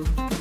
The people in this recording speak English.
you